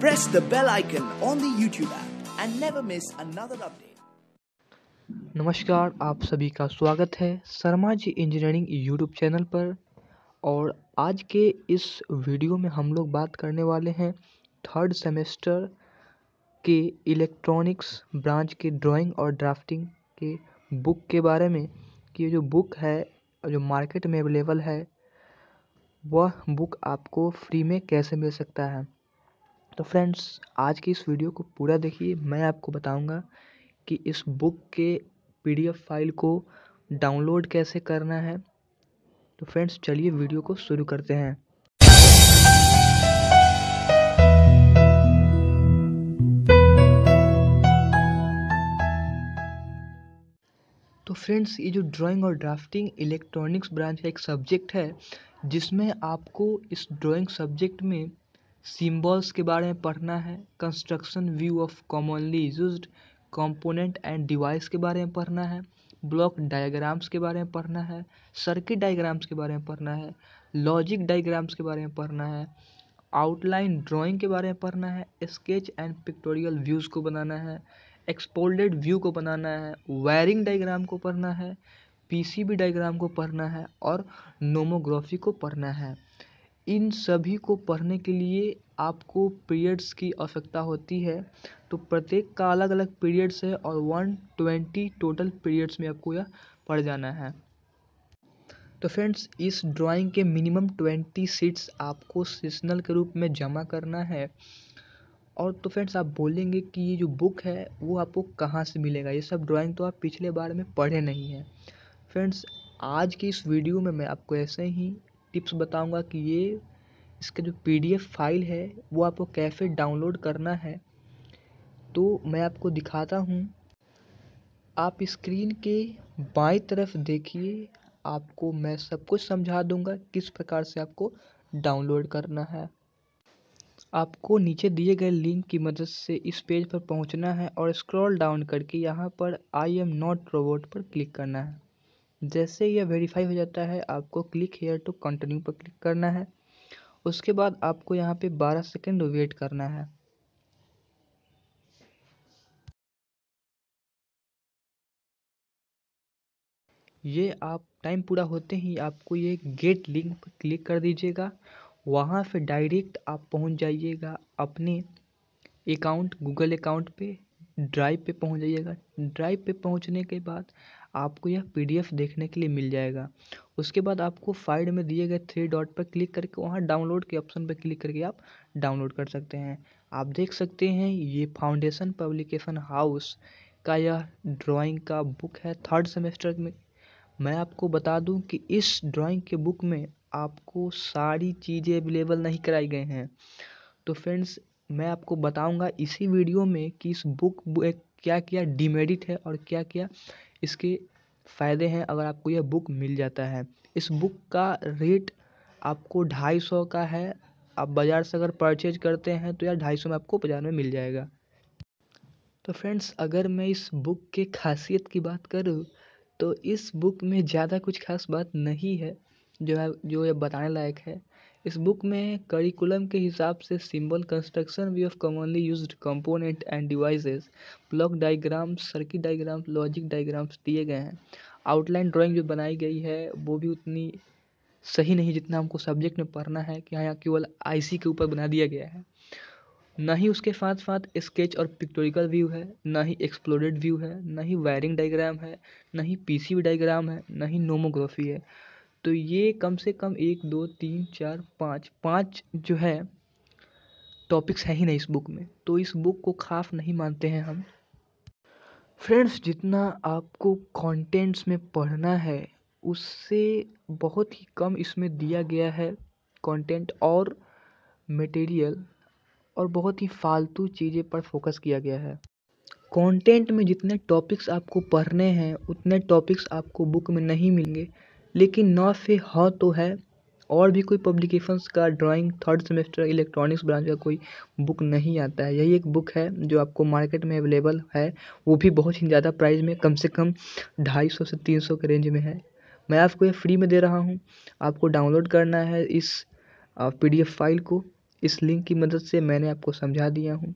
press the bell icon on the YouTube app and never miss another update. नमस्कार, आप सभी का स्वागत है Sharma ji engineering YouTube channel पर। और आज के इस वीडियो में हम लोग बात करने वाले हैं थर्ड सेमेस्टर के इलेक्ट्रॉनिक्स ब्रांच के ड्राइंग और ड्राफ्टिंग के बुक के बारे में। कि ये जो बुक है, जो मार्केट में अवेलेबल है, वह बुक आपको फ्री में कैसे मिल सकता है? तो फ्रेंड्स, आज की इस वीडियो को पूरा देखिए। मैं आपको बताऊँगा कि इस बुक के पीडीएफ फ़ाइल को डाउनलोड कैसे करना है। तो फ्रेंड्स, चलिए वीडियो को शुरू करते हैं। तो फ्रेंड्स, ये जो ड्राइंग और ड्राफ्टिंग इलेक्ट्रॉनिक्स ब्रांच का एक सब्जेक्ट है, जिसमें आपको इस ड्राइंग सब्जेक्ट में सिंबल्स के बारे में पढ़ना है, construction view of commonly used component and device के बारे में पढ़ना है, ब्लॉक डायग्राम्स के बारे में पढ़ना है, सर्किट डायग्राम्स के बारे में पढ़ना है, लॉजिक डायग्राम्स के बारे में पढ़ना है, आउटलाइन ड्राइंग के बारे में पढ़ना है, स्केच एंड पिक्टोरियल व्यूज़ को बनाना है एक्सपोल्डेड व्यू को बनाना है, वायरिंग डायग्राम को पढ़ना है, पीसीबी डायग्राम को पढ़ना है और नोमोग्राफी को पढ़ना है। इन सभी को पढ़ने के लिए आपको पीरियड्स की आवश्यकता होती है। तो प्रत्येक का अलग अलग पीरियड्स है और 120 टोटल पीरियड्स में आपको यह पढ़ जाना है। तो फ्रेंड्स, इस ड्राइंग के मिनिमम 20 सीट्स आपको सीजनल के रूप में जमा करना है। और तो फ्रेंड्स, आप बोलेंगे कि ये जो बुक है, वो आपको कहाँ से मिलेगा? ये सब ड्राइंग तो आप पिछले बार में पढ़े नहीं हैं। फ्रेंड्स, आज की इस वीडियो में मैं आपको ऐसे ही टिप्स बताऊँगा कि ये, इसका जो पीडीएफ फ़ाइल है, वो आपको कैसे डाउनलोड करना है। तो मैं आपको दिखाता हूँ। आप स्क्रीन के बाई तरफ़ देखिए, आपको मैं सब कुछ समझा दूँगा किस प्रकार से आपको डाउनलोड करना है। आपको नीचे दिए गए लिंक की मदद से इस पेज पर पहुँचना है और स्क्रॉल डाउन करके यहाँ पर आई एम नॉट रोबोट पर क्लिक करना है। जैसे यह वेरीफाई हो जाता है, आपको क्लिक हेयर टू कंटिन्यू पर क्लिक करना है। उसके बाद आपको यहाँ पे 12 सेकंड वेट करना है। ये आप टाइम पूरा होते ही आपको ये गेट लिंक पर क्लिक कर दीजिएगा। वहाँ से डायरेक्ट आप पहुँच जाइएगा अपने अकाउंट गूगल अकाउंट पे। ड्राइव पे पहुँच जाइएगा। ड्राइव पे पहुँचने के बाद आपको यह पीडीएफ देखने के लिए मिल जाएगा। उसके बाद आपको फ़ाइल में दिए गए थ्री डॉट पर क्लिक करके वहाँ डाउनलोड के ऑप्शन पर क्लिक करके आप डाउनलोड कर सकते हैं। आप देख सकते हैं ये फाउंडेशन पब्लिकेशन हाउस का यह ड्राइंग का बुक है थर्ड सेमेस्टर में। मैं आपको बता दूँ कि इस ड्राइंग के बुक में आपको सारी चीज़ें अवेलेबल नहीं कराई गए हैं। तो फ्रेंड्स मैं आपको बताऊँगा इसी वीडियो में कि इस बुक क्या क्या डिमेरिट है और क्या क्या इसके फ़ायदे हैं अगर आपको यह बुक मिल जाता है। इस बुक का रेट आपको ढाई सौ का है। आप बाज़ार से अगर परचेज करते हैं तो यार ढाई सौ में आपको बाज़ार में मिल जाएगा। तो फ्रेंड्स अगर मैं इस बुक के खासियत की बात करूँ तो इस बुक में ज़्यादा कुछ खास बात नहीं है जो है, जो ये बताने लायक है। इस बुक में करिकुलम के हिसाब से symbol construction, view of commonly used component and devices, block diagrams, circuit diagrams, logic diagrams दिए गए हैं। आउटलाइन ड्राइंग जो बनाई गई है, वो भी उतनी सही नहीं जितना हमको सब्जेक्ट में पढ़ना है कि यहाँ केवल आईसी के ऊपर बना दिया गया है। ना ही उसके साथ साथ स्केच और पिक्टोरिकल व्यू है, ना ही एक्सप्लोडेड व्यू है, ना ही वायरिंग डायग्राम है, ना ही पीसीबी डायग्राम है, ना ही नोमोग्राफी है। तो ये कम से कम एक, दो, तीन, चार, पाँच पाँच जो है टॉपिक्स हैं ही नहीं इस बुक में। तो इस बुक को खास नहीं मानते हैं हम। फ्रेंड्स जितना आपको कंटेंट्स में पढ़ना है, उससे बहुत ही कम इसमें दिया गया है कंटेंट और मटेरियल और बहुत ही फालतू चीज़ें पर फोकस किया गया है। कंटेंट में जितने टॉपिक्स आपको पढ़ने हैं, उतने टॉपिक्स आपको बुक में नहीं मिलेंगे। लेकिन नौ से हाँ तो है। और भी कोई पब्लिकेशंस का drawing third semester electronics branch का कोई बुक नहीं आता है। यही एक बुक है जो आपको मार्केट में अवेलेबल है। वो भी बहुत ही ज़्यादा प्राइस में कम से कम ढाई सौ से तीन सौ के रेंज में है। मैं आपको ये फ्री में दे रहा हूँ। आपको डाउनलोड करना है इस पीडीएफ फ़ाइल को। इस लिंक की मदद से मैंने आपको समझा दिया हूँ।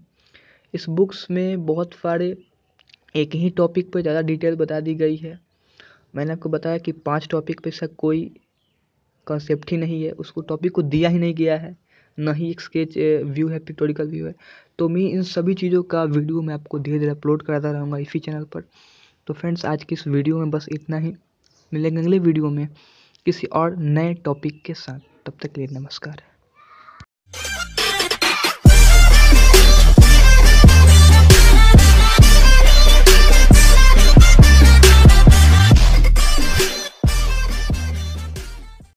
इस बुक्स में बहुत सारे एक ही टॉपिक पर ज़्यादा डिटेल बता दी गई है। मैंने आपको बताया कि पाँच टॉपिक पे से कोई कॉन्सेप्ट ही नहीं है। उसको टॉपिक को दिया ही नहीं गया है। ना ही एक स्केच व्यू है पिक्टोरिकल व्यू है। तो मैं इन सभी चीज़ों का वीडियो मैं आपको धीरे धीरे अपलोड कराता रहूँगा इसी चैनल पर। तो फ्रेंड्स आज की इस वीडियो में बस इतना ही। मिलेंगे अगले वीडियो में किसी और नए टॉपिक के साथ। तब तक के लिए नमस्कार।